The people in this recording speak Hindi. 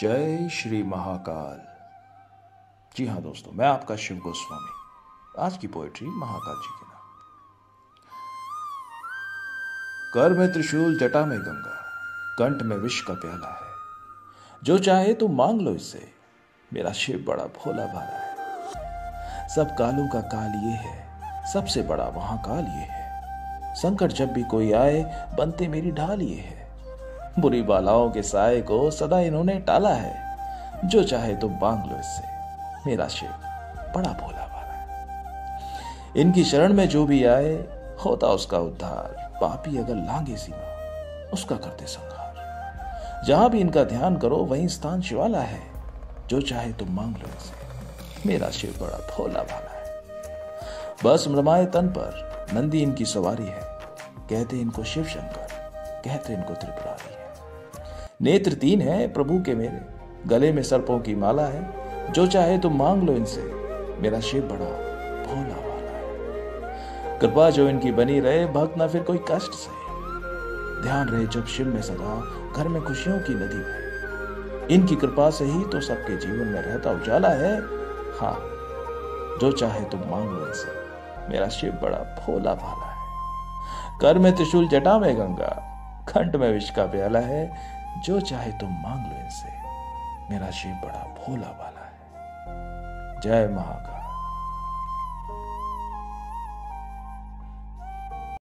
जय श्री महाकाल। जी हाँ दोस्तों, मैं आपका शिव गोस्वामी, आज की पोएट्री महाकाल जी के नाम। कर में त्रिशूल, जटा में गंगा, कंठ में विष का प्याला है। जो चाहे तो मांग लो इससे मेरा शिव बड़ा भोला भाला है। सब कालों का काल ये है, सबसे बड़ा महाकाल ये है। संकट जब भी कोई आए, बनते मेरी ढाल ये है। बुरी बालाओं के साय को सदा इन्होंने टाला है। जो चाहे तो मांग लो इससे। मेरा शिव बड़ा भोला भाला है। इनकी शरण में जो भी आए, होता उसका उद्धार। पापी अगर लांगे सीमा, उसका करते संहार। जहाँ भी इनका ध्यान करो, वहीं स्थान शिवाला है। जो चाहे तो मांग लो इसे। मेरा शिव बड़ा भोला भाला है। बस मृमाए तन पर नंदी इनकी सवारी है। कहते इनको शिव शंकर कहते इनको त्रिपुरारी है। नेत्र तीन है प्रभु के मेरे। गले में सर्पों की माला है। जो चाहे तो मांग लो इनसे। मेरा शिव बड़ा, भोला वाला है। कृपा जो इनकी बनी रहे, भक्त ना फिर कोई कष्ट से। ध्यान रहे जब शिव में सदा घर में खुशियों की नदी बहे। इनकी कृपा से ही तो सबके जीवन में रहता उजाला है। हाँ जो चाहे तो मांग लो इनसे। मेरा शिव बड़ा, भोला भाला है। कर में त्रिशूल जटा में गंगा। खंड में विष का प्याला है। जो चाहे तुम मांग लो इनसे। मेरा शिव बड़ा भोला वाला है। जय महाकाल।